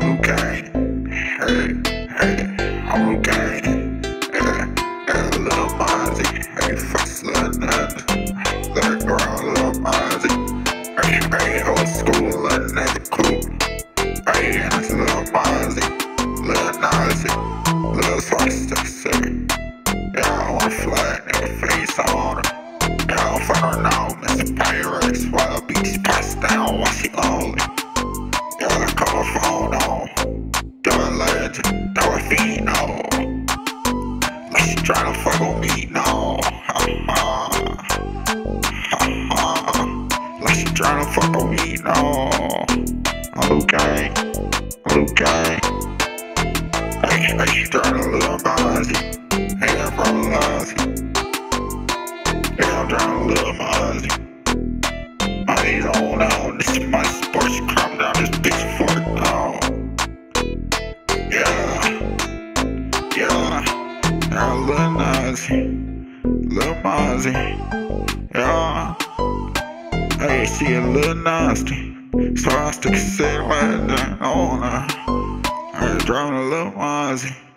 I'm okay. Hey, hey, I'm okay. Hey, hey, little Mazi. Hey, fussing and that girl, little Mazi. Hey, hey, whole school and that's cool. Hey, and it's little Mazi, little Nazi, little Swastick. Yeah, I wanna flat your face on her. Yeah, I don't know. Hey, hey, tryna little Mazi. Hey, I'm from. Hey, I'm tryna little Mazi. Money's on out. This is my sports calm down. This bitch for now. Yeah. Yeah. Yeah, Lil Nazi. Lil Mazi. Yeah. Hey, she a little nasty. So I stick a cigarette on her. I drown a little Mazi.